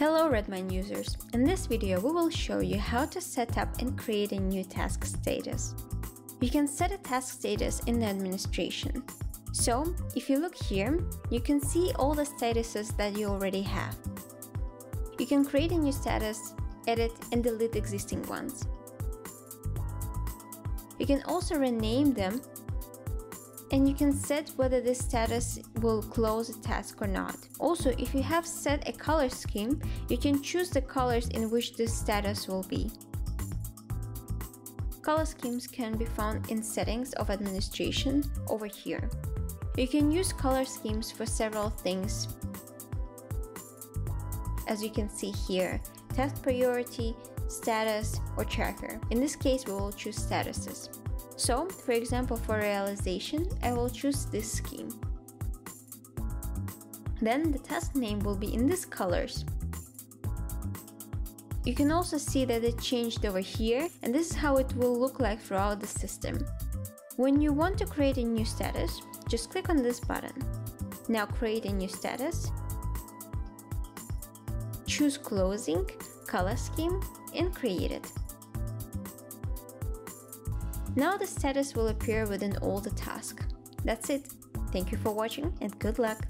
Hello Redmine users! In this video we will show you how to set up and create a new task status. You can set a task status in the administration. So, if you look here, you can see all the statuses that you already have. You can create a new status, edit and delete existing ones. You can also rename them and you can set whether this status will close a task or not. Also, if you have set a color scheme, you can choose the colors in which this status will be. Color schemes can be found in settings of administration over here. You can use color schemes for several things. As you can see here, task priority, status, or tracker. In this case, we will choose statuses. So, for example, for realization, I will choose this scheme. Then the task name will be in these colors. You can also see that it changed over here and this is how it will look like throughout the system. When you want to create a new status, just click on this button. Now create a new status, choose closing, color scheme and create it. Now the status will appear within all the tasks. That's it. Thank you for watching and good luck!